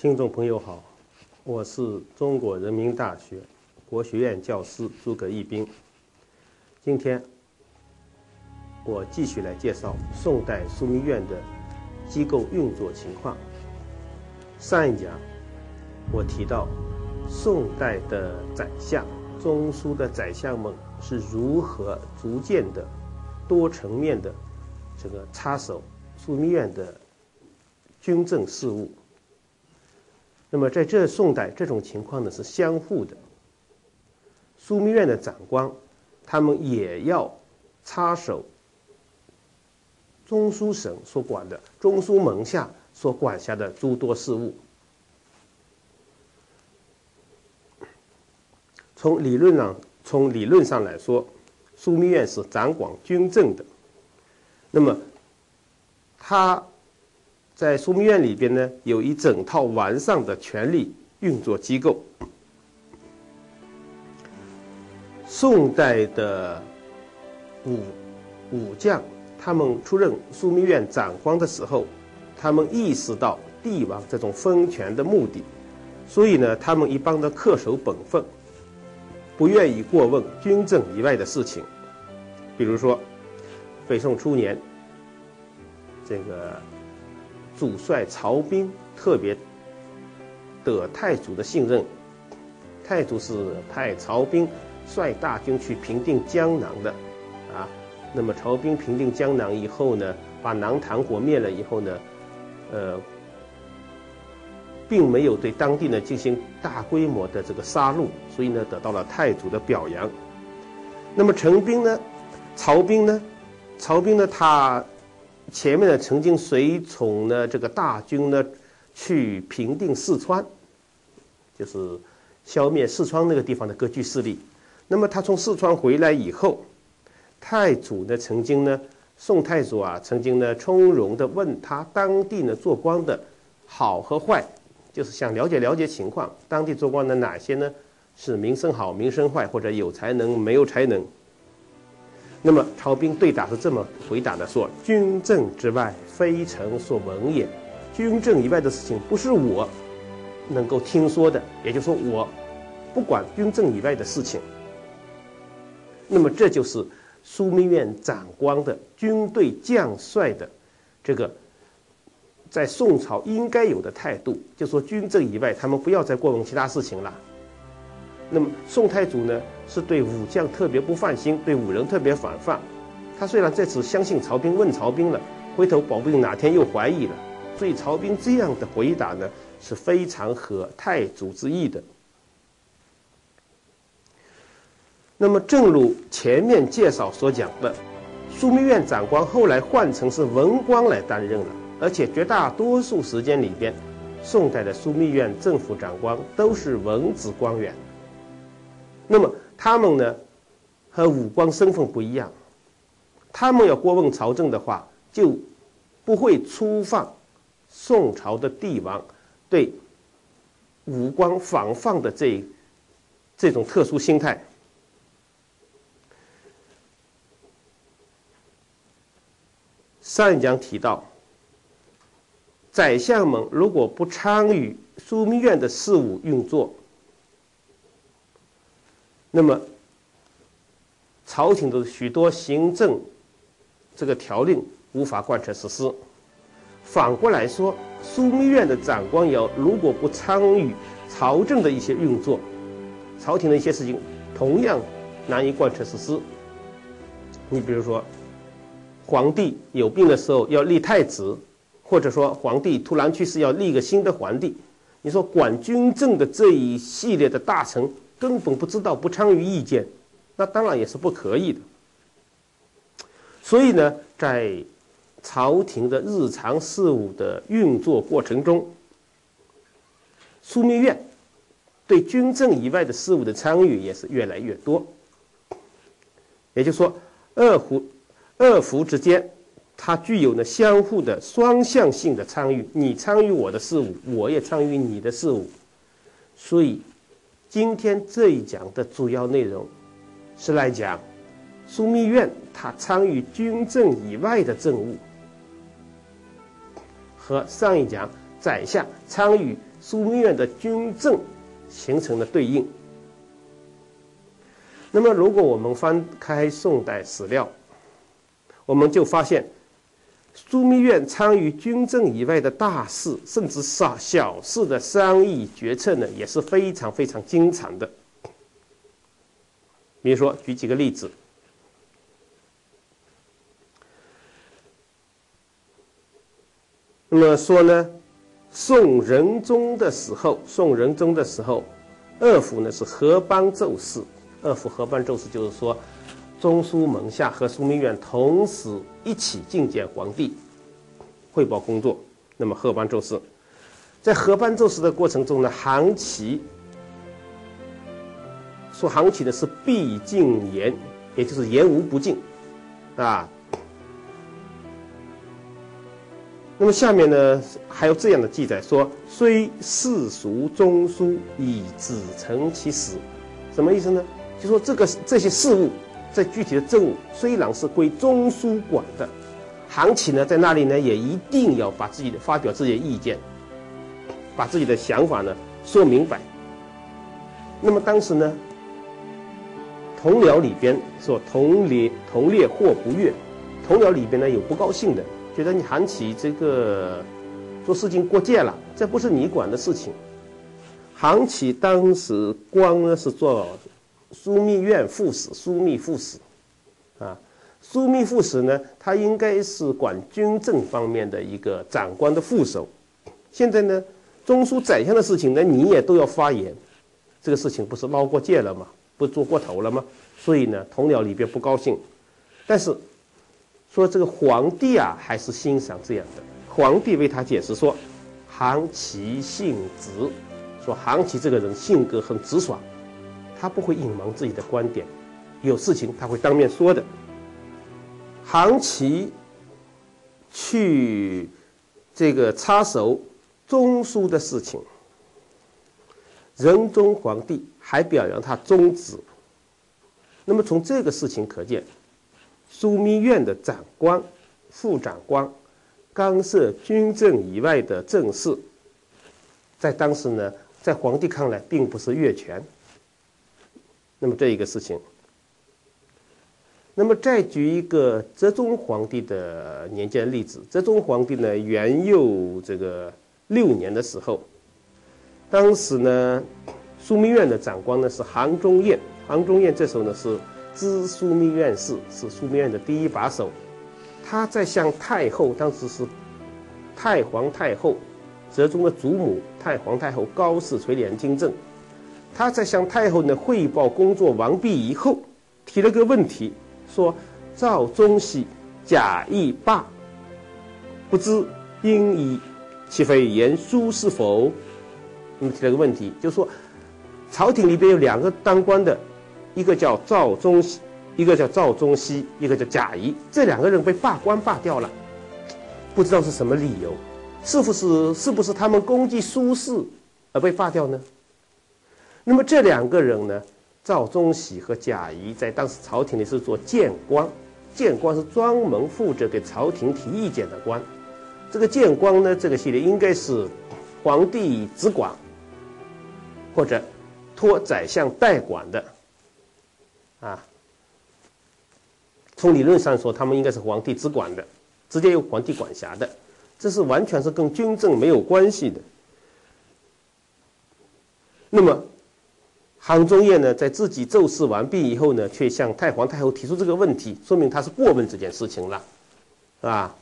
听众朋友好，我是中国人民大学国学院教师诸葛义兵。今天我继续来介绍宋代枢密院的机构运作情况。上一讲我提到宋代的宰相、中书的宰相们是如何逐渐的多层面的这个插手枢密院的军政事务。那么在这宋代，这种情况呢是相互的。枢密院的长官，他们也要插手中书省所管的中书门下所管辖的诸多事务。从理论上，从理论上来说，枢密院是掌管军政的。那么，他。在枢密院里边呢，有一整套完善的权力运作机构。宋代的武武将，他们出任枢密院长官的时候，他们意识到帝王这种分权的目的，所以呢，他们一般的恪守本分，不愿意过问军政以外的事情。比如说，北宋初年，这个。主帅曹兵特别得太祖的信任，太祖是派曹兵率大军去平定江南的，啊，那么曹兵平定江南以后呢，把南唐国灭了以后呢，呃，并没有对当地呢进行大规模的这个杀戮，所以呢得到了太祖的表扬。那么陈兵呢，曹兵呢，曹兵呢他。前面呢，曾经随从呢这个大军呢，去平定四川，就是消灭四川那个地方的割据势力。那么他从四川回来以后，太祖呢曾经呢，宋太祖啊曾经呢从容的问他当地呢做官的好和坏，就是想了解了解情况，当地做官的哪些呢是名声好、名声坏，或者有才能、没有才能。那么曹兵对答是这么回答的：说军政之外，非臣所闻也。军政以外的事情，不是我能够听说的。也就是说，我不管军政以外的事情。那么这就是枢密院长官的军队将帅的这个在宋朝应该有的态度，就说军政以外，他们不要再过问其他事情了。那么宋太祖呢，是对武将特别不放心，对武人特别反范。他虽然这次相信曹兵，问曹兵了，回头保不定哪天又怀疑了。所以曹兵这样的回答呢，是非常合太祖之意的。那么正如前面介绍所讲的，枢密院长官后来换成是文官来担任了，而且绝大多数时间里边，宋代的枢密院政府长官都是文职官员。那么他们呢，和武官身份不一样，他们要过问朝政的话，就不会触犯宋朝的帝王对武官防范的这这种特殊心态。上一讲提到，宰相们如果不参与枢密院的事务运作，那么，朝廷的许多行政这个条令无法贯彻实施。反过来说，枢密院的长官要如果不参与朝政的一些运作，朝廷的一些事情同样难以贯彻实施。你比如说，皇帝有病的时候要立太子，或者说皇帝突然去世要立一个新的皇帝，你说管军政的这一系列的大臣。根本不知道不参与意见，那当然也是不可以的。所以呢，在朝廷的日常事务的运作过程中，枢密院对军政以外的事务的参与也是越来越多。也就是说，二胡二胡之间，它具有呢相互的双向性的参与，你参与我的事务，我也参与你的事务，所以。今天这一讲的主要内容是来讲枢密院他参与军政以外的政务，和上一讲宰相参与枢密院的军政形成了对应。那么，如果我们翻开宋代史料，我们就发现，枢密院参与军政以外的大事，甚至小小事的商议决策呢，也是非常非常经常的。比如说，举几个例子。那么说呢，宋仁宗的时候，宋仁宗的时候，二府呢是合班奏事。二府合班奏事就是说，中书门下和枢密院同时一起觐见皇帝，汇报工作。那么合班奏事，在合班奏事的过程中呢，韩琦说行起的是必尽言，也就是言无不尽，啊。那么下面呢还有这样的记载说：虽世俗中书以子承其死，什么意思呢？就说这个这些事物，这具体的政务虽然是归中书管的，行起呢在那里呢也一定要把自己的发表自己的意见，把自己的想法呢说明白。那么当时呢？同僚里边说同列同列或不悦，同僚里边呢有不高兴的，觉得你韩琦这个做事情过界了，这不是你管的事情。韩琦当时光呢是做枢密院副使，枢密副使，啊，枢密副使呢，他应该是管军政方面的一个长官的副手。现在呢，中书宰相的事情呢，你也都要发言，这个事情不是捞过界了吗？不做过头了吗？所以呢，同僚里边不高兴，但是说这个皇帝啊，还是欣赏这样的。皇帝为他解释说，韩琦性直，说韩琦这个人性格很直爽，他不会隐瞒自己的观点，有事情他会当面说的。韩琦去这个插手中书的事情。仁宗皇帝还表扬他忠直。那么从这个事情可见，枢密院的长官、副长官干涉军政以外的政事，在当时呢，在皇帝看来并不是越权。那么这一个事情，那么再举一个哲宗皇帝的年间例子。哲宗皇帝呢，元佑这个六年的时候。当时呢，枢密院的长官呢是杭忠彦，杭忠彦这时候呢是知枢密院事，是枢密院的第一把手。他在向太后，当时是太皇太后，哲宗的祖母太皇太后高氏垂帘听政。他在向太后呢汇报工作完毕以后，提了个问题，说赵宗羲假意罢，不知因以，岂非言书是否？那么提了个问题，就是说，朝廷里边有两个当官的，一个叫赵宗羲，一个叫赵宗熙，一个叫贾谊，这两个人被罢官罢掉了，不知道是什么理由，是不是是不是他们功绩疏失而被罢掉呢？那么这两个人呢，赵宗喜和贾谊在当时朝廷里是做谏官，谏官是专门负责给朝廷提意见的官，这个谏官呢，这个系列应该是皇帝直管。或者托宰相代管的，啊，从理论上说，他们应该是皇帝直管的，直接由皇帝管辖的，这是完全是跟军政没有关系的。那么，杭忠彦呢，在自己奏事完毕以后呢，却向太皇太后提出这个问题，说明他是过问这件事情了，啊。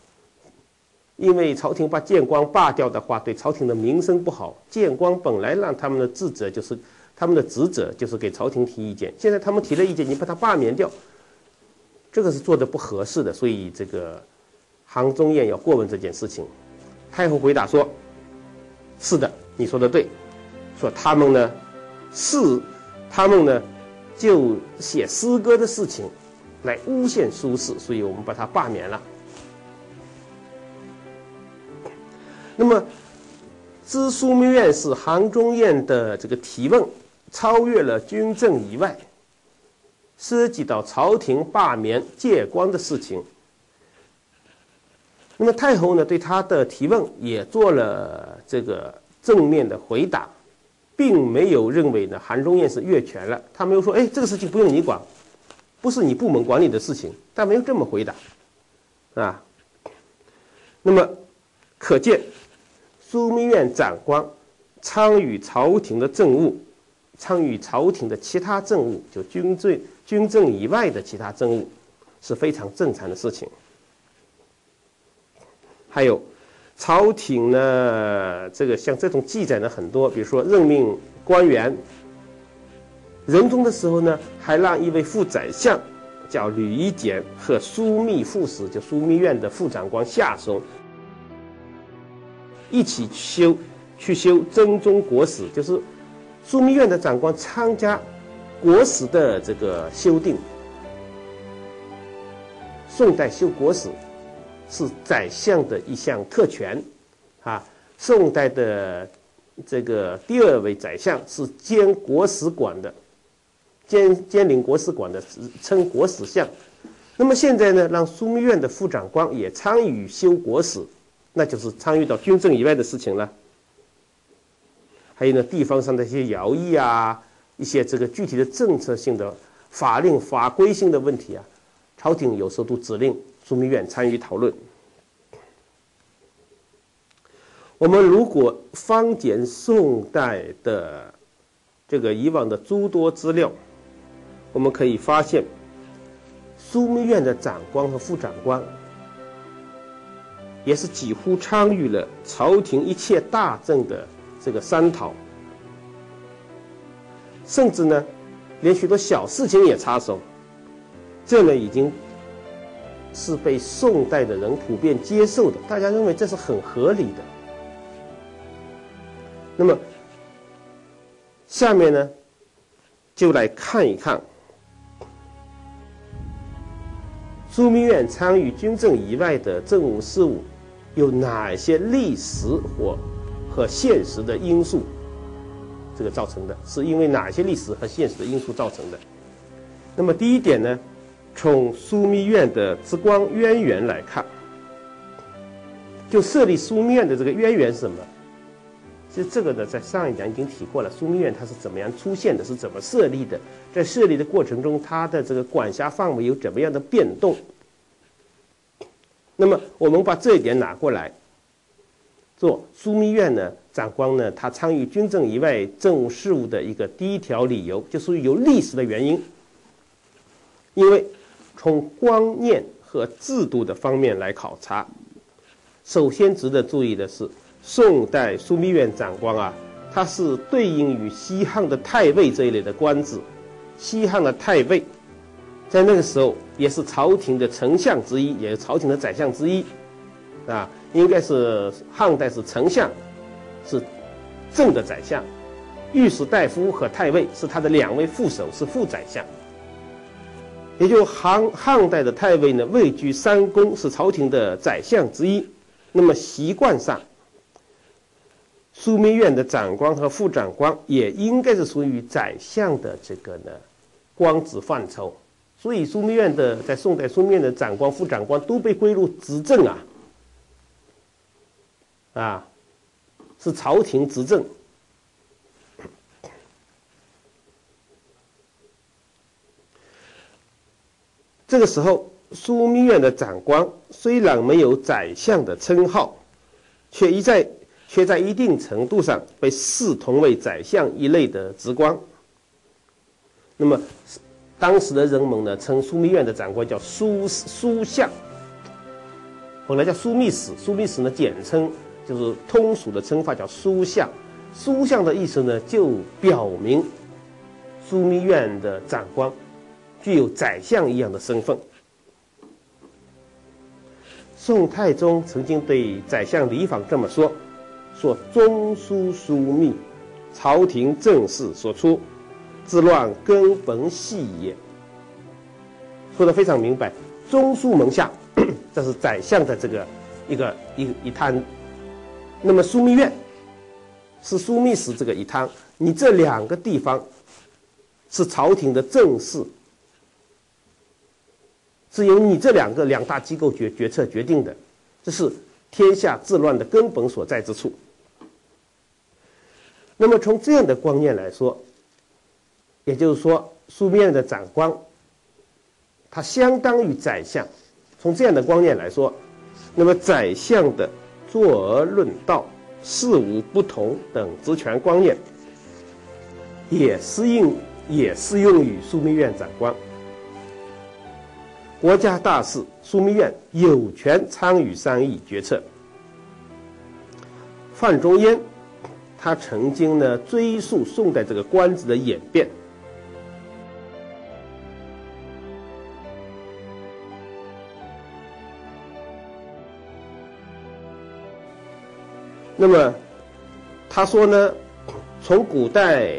因为朝廷把谏官罢掉的话，对朝廷的名声不好。谏官本来让他们的职责就是他们的职责就是给朝廷提意见，现在他们提了意见，你把他罢免掉，这个是做的不合适的。所以这个杭忠彦要过问这件事情。太后回答说：“是的，你说的对。说他们呢是他们呢就写诗歌的事情来诬陷苏轼，所以我们把他罢免了。”那么，知枢密院是杭忠彦的这个提问，超越了军政以外，涉及到朝廷罢免借官的事情。那么太后呢，对他的提问也做了这个正面的回答，并没有认为呢韩忠彦是越权了。他没有说，哎，这个事情不用你管，不是你部门管理的事情。但没有这么回答，啊。那么，可见枢密院长官参与朝廷的政务，参与朝廷的其他政务，就军政、军政以外的其他政务，是非常正常的事情。还有。朝廷呢，这个像这种记载呢很多，比如说任命官员。仁宗的时候呢，还让一位副宰相叫吕夷简和枢密副使，就枢密院的副长官夏松，一起修去修真宗国史，就是枢密院的长官参加国史的这个修订。宋代修国史。是宰相的一项特权，啊，宋代的这个第二位宰相是兼国史馆的，兼兼领国史馆的，称国史相。那么现在呢，让枢密院的副长官也参与修国史，那就是参与到军政以外的事情了。还有呢，地方上的一些徭役啊，一些这个具体的政策性的法令法规性的问题啊，朝廷有时候都指令。枢密院参与讨论。我们如果翻检宋代的这个以往的诸多资料，我们可以发现，枢密院的长官和副长官也是几乎参与了朝廷一切大政的这个商讨，甚至呢，连许多小事情也插手，这呢已经。是被宋代的人普遍接受的，大家认为这是很合理的。那么，下面呢，就来看一看枢密院参与军政以外的政务事务，有哪些历史或和现实的因素，这个造成的，是因为哪些历史和现实的因素造成的？那么第一点呢？从枢密院的职光渊源来看，就设立枢密院的这个渊源是什么？其实这个呢，在上一讲已经提过了。枢密院它是怎么样出现的？是怎么设立的？在设立的过程中，它的这个管辖范围有怎么样的变动？那么，我们把这一点拿过来做枢密院呢，长官呢，他参与军政以外政务事务的一个第一条理由，就属于有历史的原因，因为。从观念和制度的方面来考察，首先值得注意的是，宋代枢密院长官啊，他是对应于西汉的太尉这一类的官职。西汉的太尉，在那个时候也是朝廷的丞相之一，也是朝廷的宰相之一，啊，应该是汉代是丞相，是正的宰相，御史大夫和太尉是他的两位副手，是副宰相。也就汉汉代的太尉呢，位居三公，是朝廷的宰相之一。那么习惯上，枢密院的长官和副长官也应该是属于宰相的这个呢官职范畴。所以枢密院的在宋代枢密院的长官、副长官都被归入执政啊，啊，是朝廷执政。这个时候，枢密院的长官虽然没有宰相的称号，却一在却在一定程度上被视同为宰相一类的职官。那么，当时的人们呢，称枢密院的长官叫枢枢相，本来叫枢密使，枢密使呢简称就是通俗的称法叫枢相。枢相的意思呢，就表明枢密院的长官。具有宰相一样的身份。宋太宗曾经对宰相李昉这么说：“说中书枢密，朝廷政事所出，治乱根本系也。”说的非常明白。中书门下，这是宰相的这个一个一一摊。那么枢密院是枢密使这个一摊，你这两个地方是朝廷的政事。是由你这两个两大机构决决策决定的，这是天下治乱的根本所在之处。那么从这样的观念来说，也就是说，书面的长官，它相当于宰相。从这样的观念来说，那么宰相的坐而论道、事无不同等职权观念，也适应也适用于枢密院长官。国家大事，枢密院有权参与商议决策。范仲淹，他曾经呢追溯宋代这个官职的演变。那么，他说呢，从古代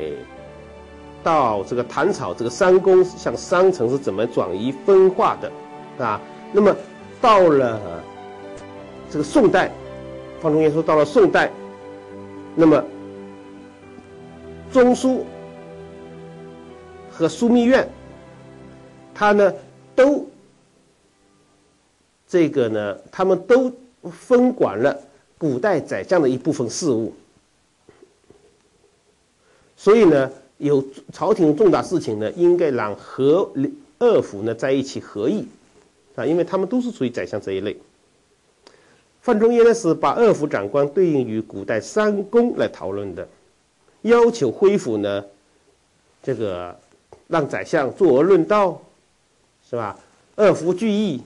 到这个唐朝，这个三公向商城是怎么转移分化的，啊？那么到了这个宋代，方仲淹说，到了宋代，那么中书和枢密院，他呢都这个呢，他们都分管了。古代宰相的一部分事务，所以呢，有朝廷重大事情呢，应该让和二府呢在一起合议，啊，因为他们都是属于宰相这一类。范仲淹呢是把二府长官对应于古代三公来讨论的，要求恢复呢，这个让宰相坐而论道，是吧？二府聚义。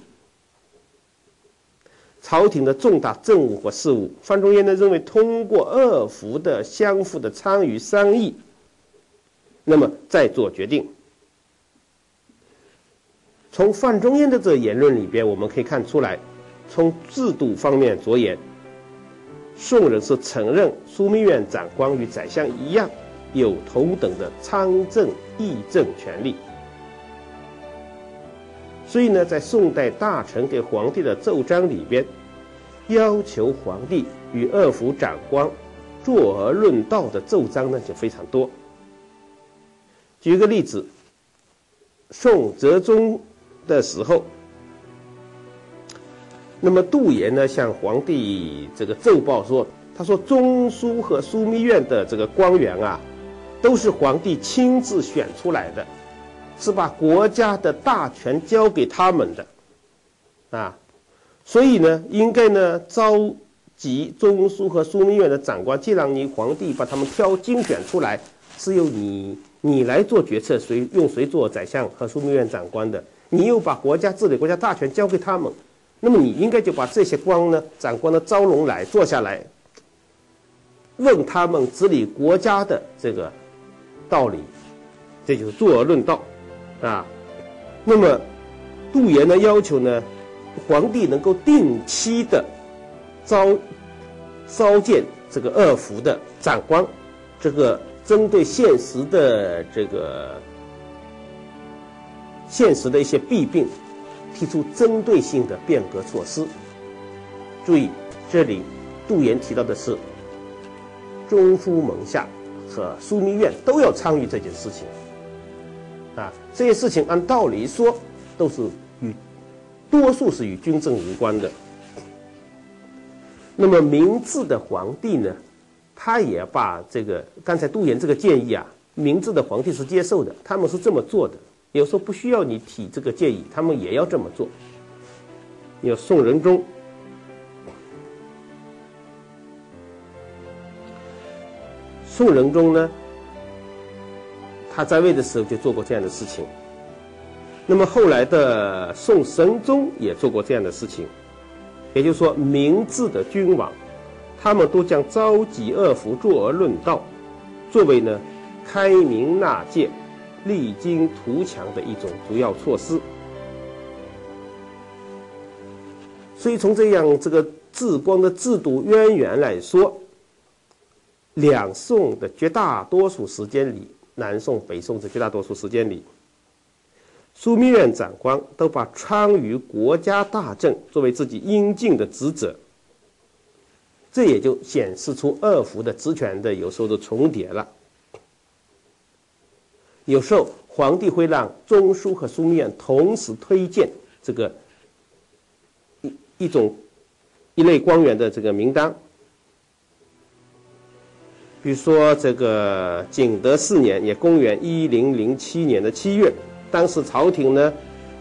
朝廷的重大政务和事务，范仲淹呢认为，通过二府的相互的参与商议，那么再做决定。从范仲淹的这言论里边，我们可以看出来，从制度方面着眼，宋人是承认枢密院长官与宰相一样，有同等的参政议政权利。所以呢，在宋代大臣给皇帝的奏章里边，要求皇帝与二府长官坐而论道的奏章呢就非常多。举个例子，宋哲宗的时候，那么杜岩呢向皇帝这个奏报说，他说中书和枢密院的这个官员啊，都是皇帝亲自选出来的。是把国家的大权交给他们的，啊，所以呢，应该呢召集中书和枢密院的长官，既然你皇帝把他们挑精选出来，是由你你来做决策，谁用谁做宰相和枢密院长官的，你又把国家治理国家大权交给他们，那么你应该就把这些官呢长官呢招拢来坐下来，问他们治理国家的这个道理，这就是坐而论道。啊，那么杜岩呢要求呢，皇帝能够定期的召召见这个二府的长官，这个针对现实的这个现实的一些弊病，提出针对性的变革措施。注意，这里杜岩提到的是中书门下和枢密院都要参与这件事情。啊，这些事情按道理说都是与多数是与军政无关的。那么明治的皇帝呢，他也把这个刚才杜岩这个建议啊，明治的皇帝是接受的，他们是这么做的。有时候不需要你提这个建议，他们也要这么做。有宋仁宗，宋仁宗呢？他在位的时候就做过这样的事情，那么后来的宋神宗也做过这样的事情，也就是说，明治的君王，他们都将召集二府坐而论道，作为呢开明纳谏、励精图强的一种主要措施。所以从这样这个治光的制度渊源来说，两宋的绝大多数时间里。南宋、北宋这绝大多数时间里，枢密院长官都把参与国家大政作为自己应尽的职责，这也就显示出二府的职权的有时候的重叠了。有时候皇帝会让中书和枢密院同时推荐这个一一种一类官员的这个名单。比如说这个景德四年，也公元一零零七年的七月，当时朝廷呢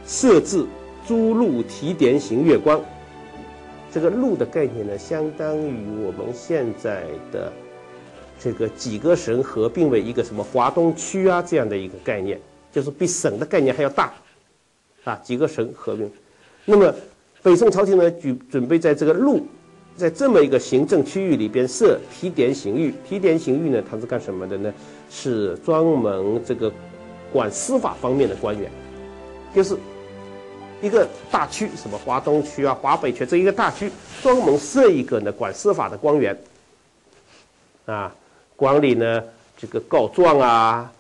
设置诸路提点行月光。这个路的概念呢，相当于我们现在的这个几个省合并为一个什么华东区啊这样的一个概念，就是比省的概念还要大，啊，几个省合并。那么北宋朝廷呢，举准备在这个路，在这么一个行政区域里边设提点刑狱。提点刑狱呢，它是干什么的呢？是专门这个管司法方面的官员，就是。一个大区，什么华东区啊、华北区这一个大区，专门设一个呢管司法的官员，啊，管理呢这个告状啊、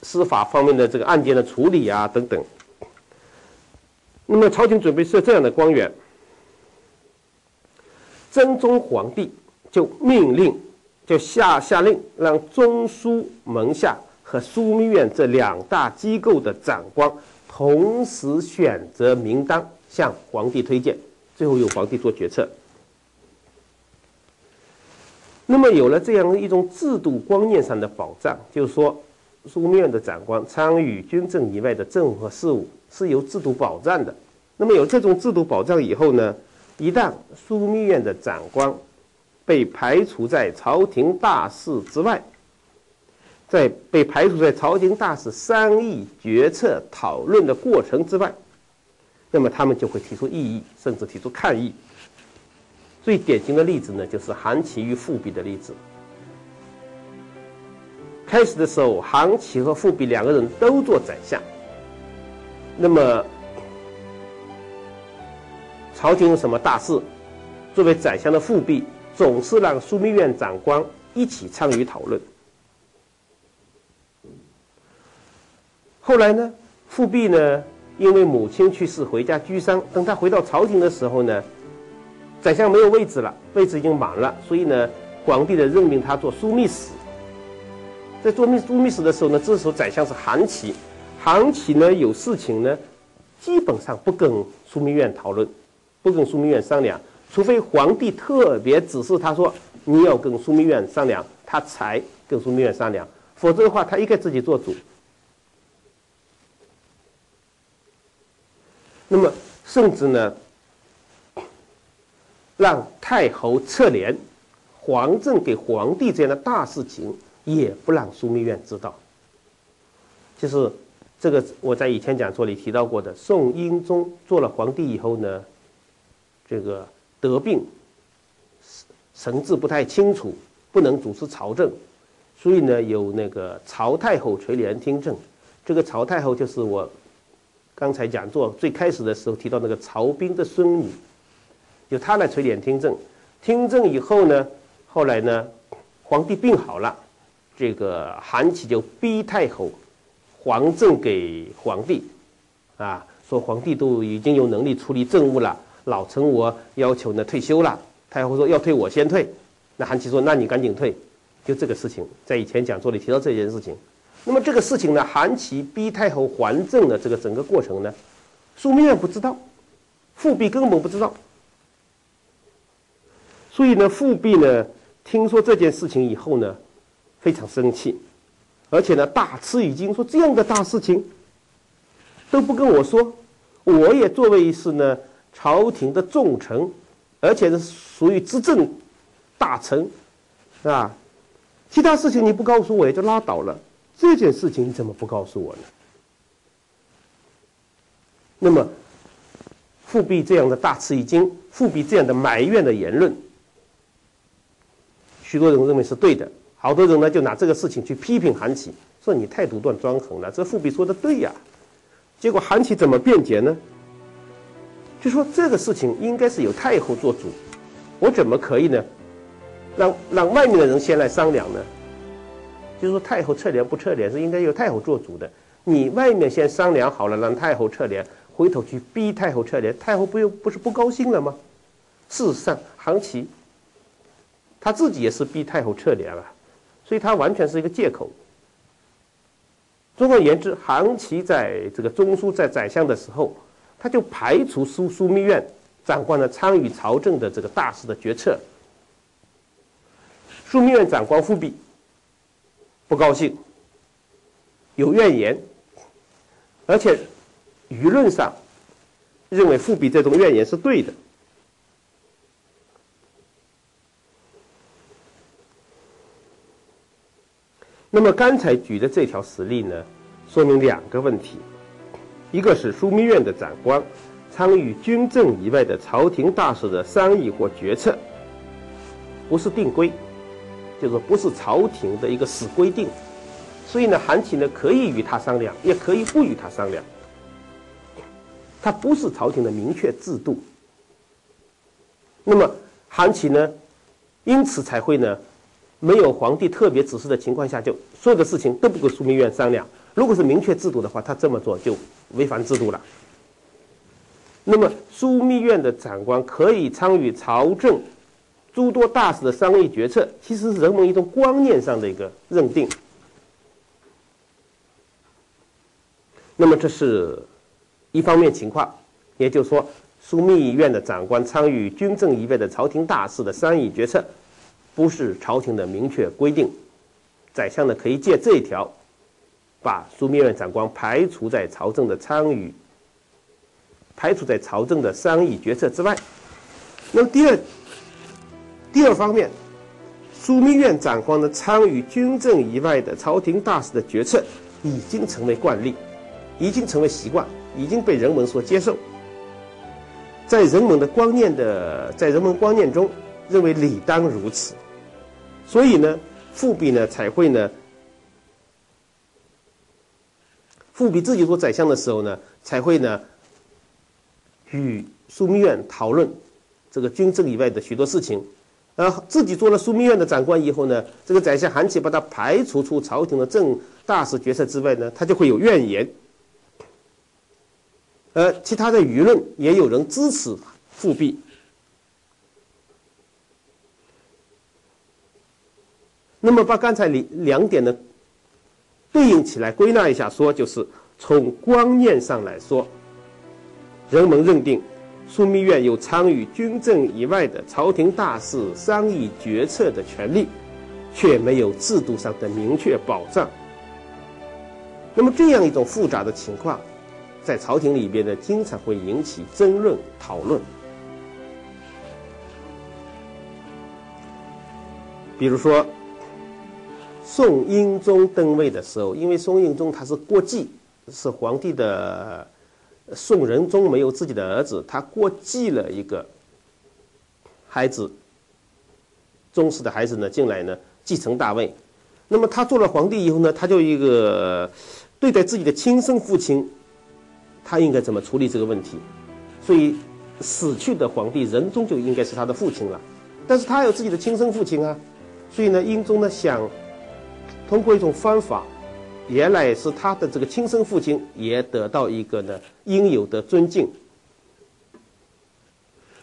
司法方面的这个案件的处理啊等等。那么朝廷准备设这样的官员，真宗皇帝就命令，就下下令让中书门下和枢密院这两大机构的长官。同时选择名单向皇帝推荐，最后由皇帝做决策。那么有了这样一种制度观念上的保障，就是说，枢密院的长官参与军政以外的政务和事务是由制度保障的。那么有这种制度保障以后呢，一旦枢密院的长官被排除在朝廷大事之外。在被排除在朝廷大事商议、决策、讨论的过程之外，那么他们就会提出异议，甚至提出抗议。最典型的例子呢，就是韩琦与富弼的例子。开始的时候，韩琦和富弼两个人都做宰相，那么朝廷有什么大事，作为宰相的富弼总是让枢密院长官一起参与讨论。后来呢，富弼呢，因为母亲去世回家居丧。等他回到朝廷的时候呢，宰相没有位置了，位置已经满了，所以呢，皇帝呢任命他做枢密使。在做秘枢密使的时候呢，这时候宰相是韩琦，韩琦呢有事情呢，基本上不跟枢密院讨论，不跟枢密院商量，除非皇帝特别指示他说你要跟枢密院商量，他才跟枢密院商量，否则的话他应该自己做主。那么，甚至呢，让太后撤帘，皇政给皇帝这样的大事情，也不让枢密院知道。就是这个，我在以前讲座里提到过的，宋英宗做了皇帝以后呢，这个得病，神志不太清楚，不能主持朝政，所以呢，有那个曹太后垂帘听政。这个曹太后就是我。刚才讲座最开始的时候提到那个曹彬的孙女，由他来垂帘听政。听政以后呢，后来呢，皇帝病好了，这个韩琦就逼太后还政给皇帝，啊，说皇帝都已经有能力处理政务了，老臣我要求呢退休了。太后说要退我先退，那韩琦说那你赶紧退，就这个事情在以前讲座里提到这件事情。那么这个事情呢，韩琦逼太后还政的这个整个过程呢，枢密院不知道，富弼根本不知道。所以呢，富弼呢听说这件事情以后呢，非常生气，而且呢大吃一惊，说这样的大事情都不跟我说，我也作为是呢朝廷的重臣，而且是属于执政大臣，啊，其他事情你不告诉我也就拉倒了。这件事情你怎么不告诉我呢？那么，复辟这样的大吃一惊，复辟这样的埋怨的言论，许多人认为是对的，好多人呢就拿这个事情去批评韩琦，说你太独断专横了。这复辟说的对呀，结果韩琦怎么辩解呢？就说这个事情应该是由太后做主，我怎么可以呢？让让外面的人先来商量呢？就是说，太后撤帘不撤帘是应该由太后做主的。你外面先商量好了，让太后撤帘，回头去逼太后撤帘，太后不又不是不高兴了吗？事实上，韩琦他自己也是逼太后撤帘了，所以他完全是一个借口。总而言之，韩琦在这个中书在宰相的时候，他就排除枢枢密院长官的参与朝政的这个大事的决策。枢密院长官复辟。不高兴，有怨言，而且舆论上认为复辟这种怨言是对的。那么刚才举的这条实例呢，说明两个问题：一个是枢密院的长官参与军政以外的朝廷大事的商议或决策，不是定规，就是不是朝廷的一个死规定，所以呢，韩琦呢可以与他商量，也可以不与他商量。他不是朝廷的明确制度。那么韩琦呢，因此才会呢。没有皇帝特别指示的情况下，就所有的事情都不跟枢密院商量。如果是明确制度的话，他这么做就违反制度了。那么，枢密院的长官可以参与朝政诸多大事的商议决策，其实是人们一种观念上的一个认定。那么，这是一方面情况，也就是说，枢密院的长官参与军政以外的朝廷大事的商议决策。不是朝廷的明确规定，宰相呢可以借这一条，把枢密院长官排除在朝政的参与，排除在朝政的商议决策之外。那么第二，第二方面，枢密院长官的参与军政以外的朝廷大事的决策，已经成为惯例，已经成为习惯，已经被人们所接受，在人们的观念的，在人们观念中认为理当如此。所以呢，复辟呢才会呢，复辟自己做宰相的时候呢，才会呢，与枢密院讨论这个军政以外的许多事情，呃自己做了枢密院的长官以后呢，这个宰相韩琦把他排除出朝廷的政大事决策之外呢，他就会有怨言，而其他的舆论也有人支持复辟。那么把刚才两两点呢对应起来归纳一下说，就是从观念上来说，人们认定枢密院有参与军政以外的朝廷大事商议决策的权利，却没有制度上的明确保障。那么这样一种复杂的情况，在朝廷里边呢，经常会引起争论讨论。比如说。宋英宗登位的时候，因为宋英宗他是过继，是皇帝的宋仁宗没有自己的儿子，他过继了一个孩子，宗室的孩子呢进来呢继承大位。那么他做了皇帝以后呢，他就一个对待自己的亲生父亲，他应该怎么处理这个问题？所以死去的皇帝仁宗就应该是他的父亲了，但是他有自己的亲生父亲啊，所以呢，英宗呢想。通过一种方法，原来是他的这个亲生父亲也得到一个呢应有的尊敬。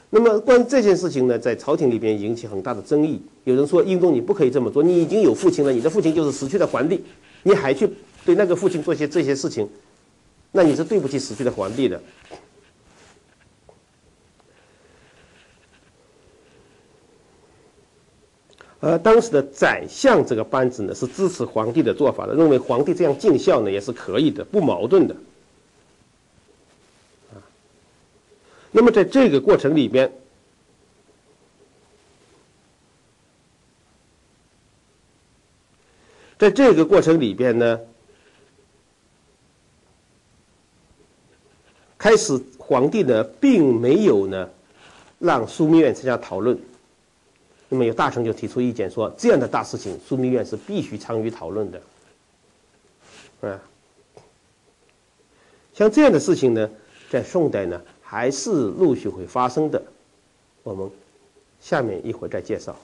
那么关于这件事情呢，在朝廷里边引起很大的争议。有人说：“英宗你不可以这么做，你已经有父亲了，你的父亲就是死去的皇帝，你还去对那个父亲做些这些事情，那你是对不起死去的皇帝的。”而当时的宰相这个班子呢，是支持皇帝的做法的，认为皇帝这样尽孝呢也是可以的，不矛盾的。啊，那么在这个过程里边，在这个过程里边呢，开始皇帝呢并没有呢让枢密院参加讨论。那么有大臣就提出意见说，这样的大事情，枢密院是必须参与讨论的。啊，像这样的事情呢，在宋代呢，还是陆续会发生的。我们下面一会儿再介绍。